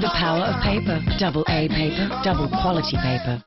The power of paper. Double A paper, double quality paper.